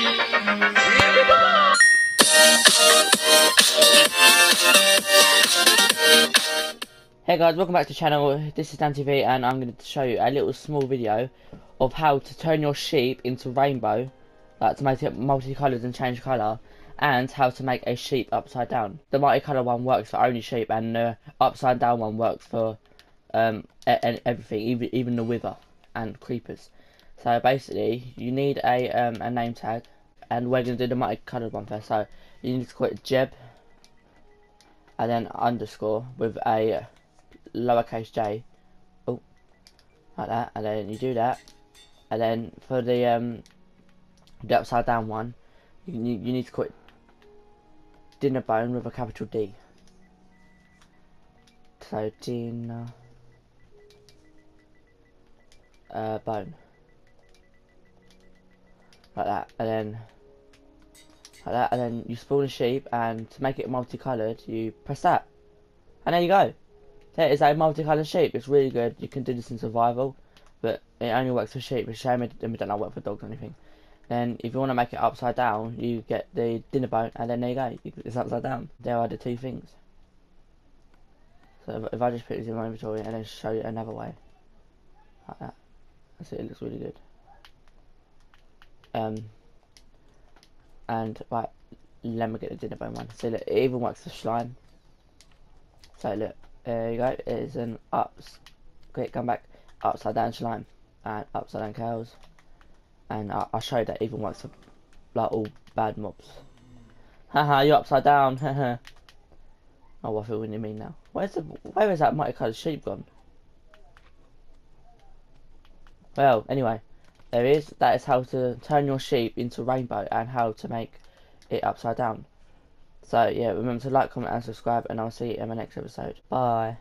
Hey guys, welcome back to the channel. This is Dan TV and I'm going to show you a little small video of how to turn your sheep into rainbow, like to make it multicolored and change colour, and how to make a sheep upside down. The multicolored one works for only sheep and the upside down one works for um, everything, even, even the wither and creepers. So basically, you need a, um, a name tag and we're to do the multicolored one first. So you need to call it Jeb and then underscore with a lowercase j. Oh, like that, and then you do that, and then for the um the upside down one, you you, you need to put Dinnerbone with a capital D. So dinner uh, bone like that, and then like that, and then you spawn a sheep, and to make it multicolored, you press that, and there you go. There is a multicolored sheep. It's really good. You can do this in survival, but it only works for sheep. It's a shame it, it don't work for dogs or anything. Then, if you want to make it upside down, you get the Dinnerbone, and then there you go. It's upside down. There are the two things. So if, if I just put this in my inventory and then show you another way, like that, that's it. It looks really good. Um, and right, let me get the Dinnerbone one. So look, it even works for slime. So look, there you go. It is an ups. Quick, come back. Upside down slime and upside down cows. And I, will show you that even works for like all bad mobs. Haha, you're upside down. Haha. oh, what you mean now. Where's the where is that multicolored sheep gone? Well, anyway, there is. That is how to turn your sheep into rainbow and how to make it upside down. So yeah, remember to like, comment and subscribe and I'll see you in my next episode. Bye.